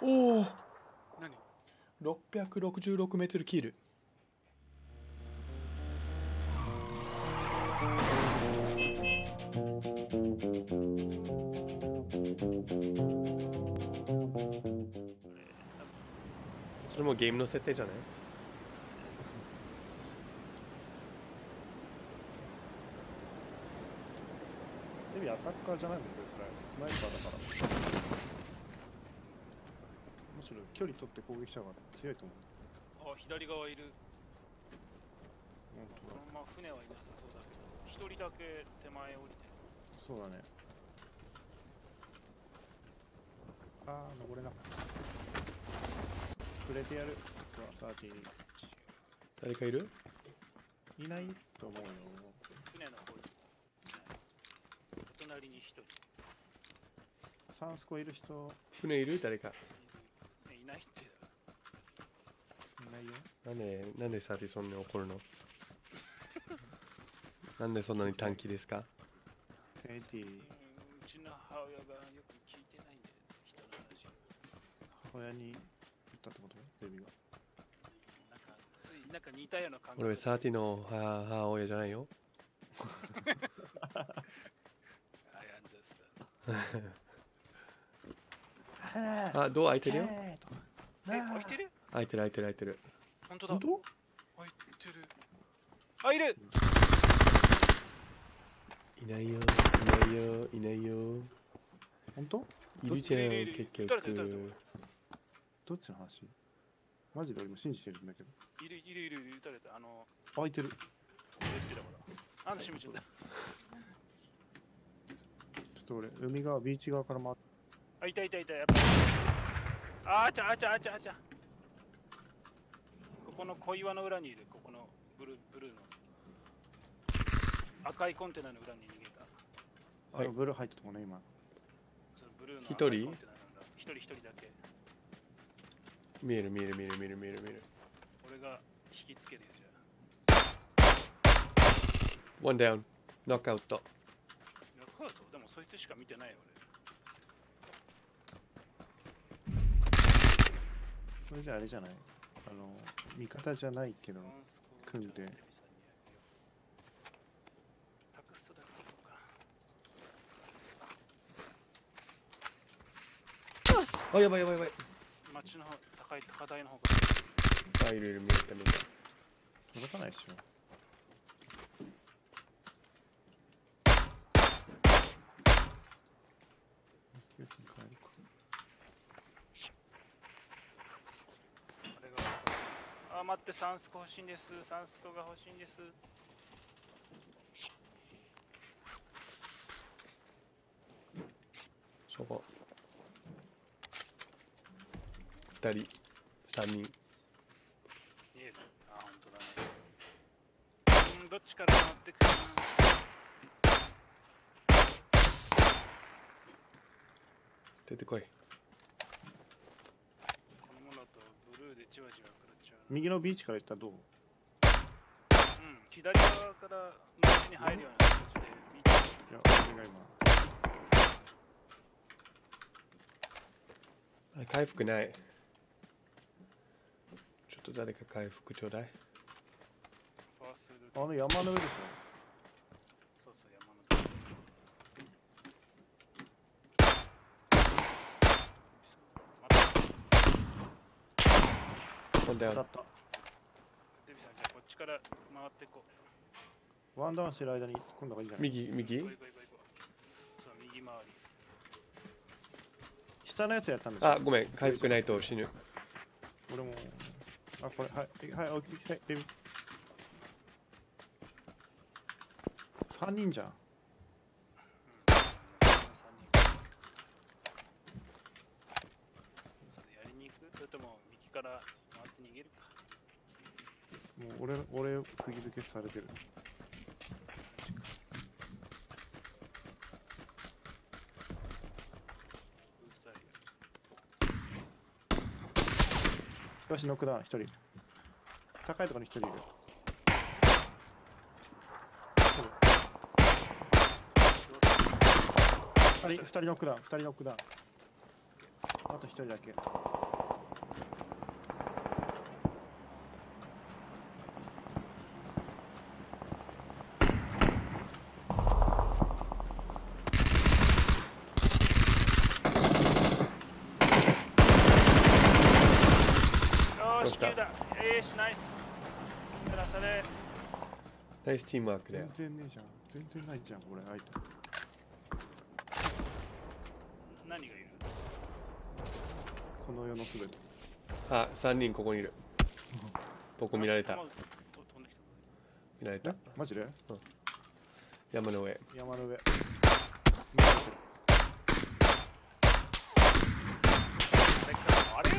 おお何？666メートルキル。それもゲームの設定じゃない？デビアタッカーじゃないもん絶対。スナイパーだから。むしろ距離取って攻撃した方が強いと思う。あ左側いる。本当だ。まあ船はいなさそうだけど一人だけ手前降りてそうだね。ああ登れなかった。くれてやる。そこはサーティ誰かいる？いないと思うよ。船の方に。お隣に一人。サンスコいる人。船いる？誰かいるいないっていなんでなんでサーティそんなに怒るの？なんでそんなに短気ですか？テイティうんうちの母親がよく聞いてないんで人の話母親に言ったってこと？デビが。なんかついなんか似たような感覚。俺サーティの母母親じゃないよ。I understand. あドア開いてるよ。え開いてる？開いてる開いてる開いてる本当だ。本当？開いてる。あいる。いないよ。いないよ。いないよ。本当？いるじゃんいるいるいる。結局。どっちの話？マジで俺も信じてるんだけど。いるいるいるいる撃たれた。あの開いてる。言ってたしみちゃったちょっと俺海側ビーチ側から回って。あいたいたいた。やっぱ。あーちゃあちゃあちゃあちゃここの小岩の裏にいるここのブルーブルーの。赤いコンテナの裏に逃げた。あはい。のブルー入ったとこね今。そのブルーの一人？一人一人だけ。見える見える見える見える見える見える。俺が引きつけるよじゃワンダウンノックアウトあ。いやこうだとでもそいつしか見てないよそれじゃあれじゃない？あの味方じゃないけど俺組んで。あやばいやばいやばい。町の方高い高台の方。からあいるいる見えた見えた。届かないでしょスペースに変えるかあれがあ待ってサンスコ欲しいんです。サンスコが欲しいんです。そこ。二人。三人。見える。あ本当だね。うんどっちから乗ってくかな出てこい。このとブルーでじわじわ右のビーチから行ったらどう？うん左側から街に入るような形で見ていや俺が今。あ回復ない。ちょっと誰か回復ちょうだい。あの山の上でしそうそう山のとこまたワンダウンょだった。デビさんじゃあこっちから回ってこう。ワンダウンしてる間に突っ込んだ方がいいんじゃない？右右？そう右回り。下のやつやったんですよ。あごめん。回復ないと死ぬ。俺も。あこれはいはいオッケーはいデビ3人じゃん3人そうやりに行くそれとも右から回って逃げるかもう俺俺釘付けされてる。よしノックダウン1人。高いところに1人いる。2人2人ノックダウン2人ノックダウン。あと一人だけよーし、どうした9だ。えーし、ナイス。照らされ。ナイスチームワークだよ。全。然ねえじゃん。全然ないじゃんこれアイト何がいる？この世のすべて。あ、3人ここにいる。僕見られた。見られた。え？マジで？山の上。山の上見られてるた。あれ来たのあれ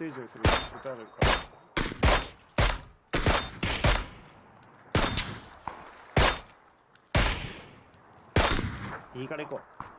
コテージにする。撃たれるから。いいから行こう。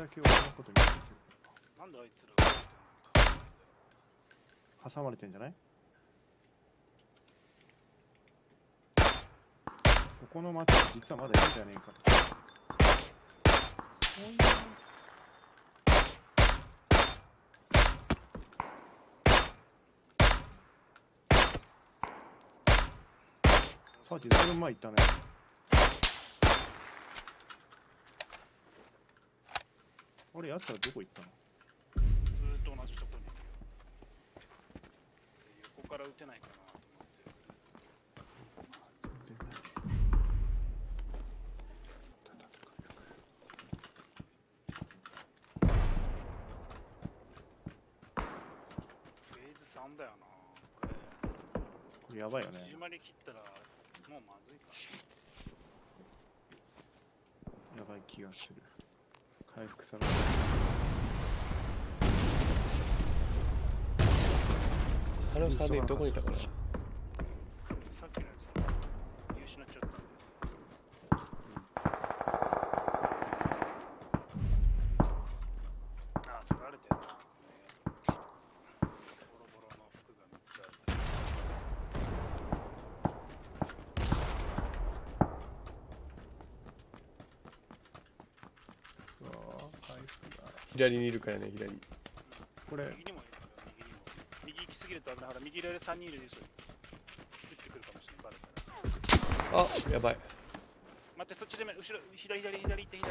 だけ俺のことに言ってるなんであいつら挟まれてんじゃない？そこの町実はまだいるんじゃねえかと。さっきずいぶ前行ったね。あれやつらどこ行ったの？ずーっと同じとこに横から撃てない。かなと思って全然ない。フェーズ3だよなこれこれやばいよね。縮まりきったらもうまずいかやばい気がする回復されるあの3人どこにいたかなさっきのやつ見失っちゃったあ取られてるなボロボロの服がめっちゃあるそう回復が左にいるからね、左。これ。右にもいるよ右にも。右行き過ぎると危ない。ほら右側で3人いるでしょ。撃ってくるかもしれないバレたらあ、やばい。待ってそっちでめ後ろ左左左行って左。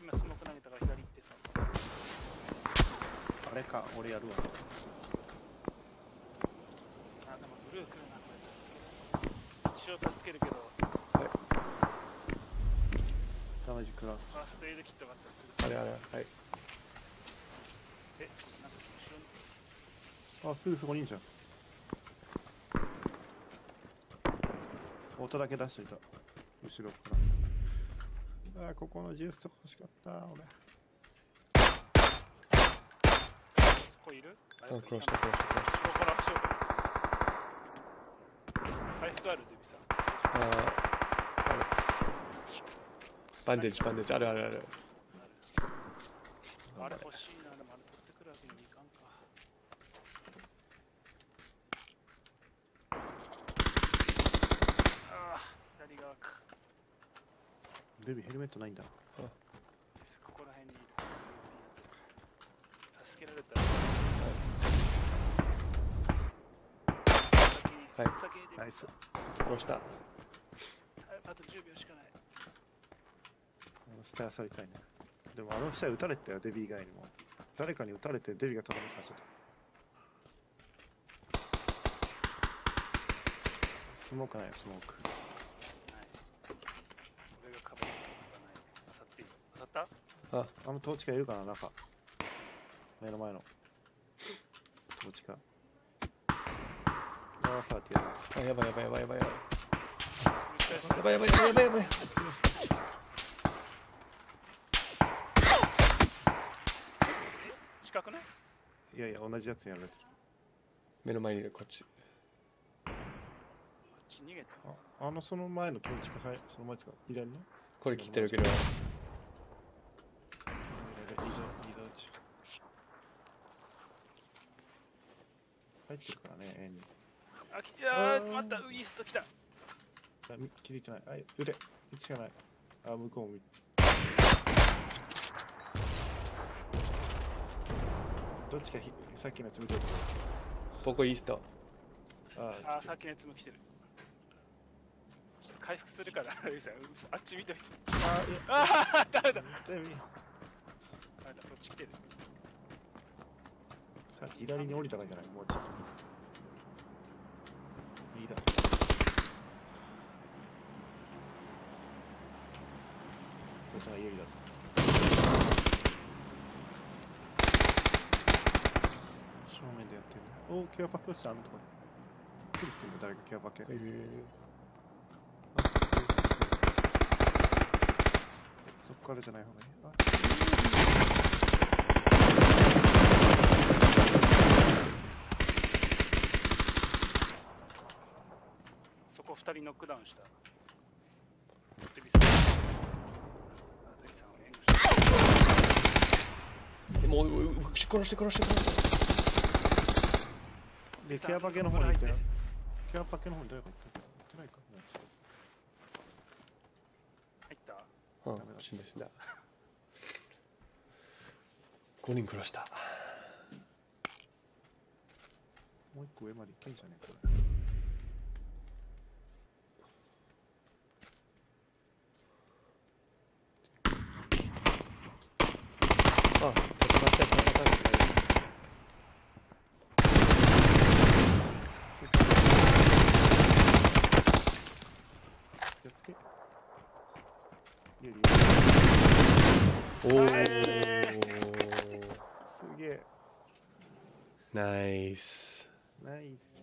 今スモーク投げたから左行ってさ。あれか俺やるわ。あでもブルー来るなこれ助ける。一応助けるけど。ダメージ食らうファーストエイドキットがあったあれあれ、はい。えなんか後ろにあすぐそこにいんじゃん。音だけ出しといた。後ろから。あーここのジュースとか欲しかった。俺。そこいる？あうん、やっぱい殺したた、殺した、殺し後ろから。後ろから。回復あるデビさんた。あーあれ。バンデージ、バンデージ、あるあるある。あれ欲しいなでもあれ取ってくるわけにもいかんかああ左側かデビヘルメットないんだ。ここら辺に助けられた。はいナイス殺した。はいあと10秒しかないあのスタイされた。いねでもあの試合撃た。れてた。よデビ以外にも誰かに撃た。れてデビがた。だめさせた。スモークないよスモークない俺がカバーするのがないあさっていいあさったあ、あのトーチカいるかな中。目の前の。トーチカ。ああさってやるあ、やばいやばいやばいやばいやばい。やばいやばいやばいやばいやばい。近くないいやいや同じやつにやられてる。目の前にいる、こっち。こっち逃げた。ああのその前の建築はいその前ですか左のこれ切ってるけど左左移動移動中入ってるからね円に。あきいやあーー。待ったウイースト来た。あみ気づいてない。あ腕しかない。あ向こうも見どっちかひさっきのやつ見てるとこ。ここイースト。ああーさっきのやつも来てる。ちょっと回復するから ウイさんあっち見といて。あいや。ああダメだ。全部ダメだこっち来てるさ左に降りたらいいんじゃない？もうちょっと。いいだ。こいつが有利だぞ。正面でやっておおケアパケ落ちたあのとこに。来るってんだ誰かケアパケえあそっからじゃない方がいいそこ2人ノックダウンした。もう殺して殺して殺して。でケアパケの方に行ったよケアパケの方に誰か行った行ってないか入ったうん死んだ死んだ5人殺したもう一個上まで行けんじゃねえこれあ立てました立てましたつけ。つけ有利おおすげえ。ナイス。ナイス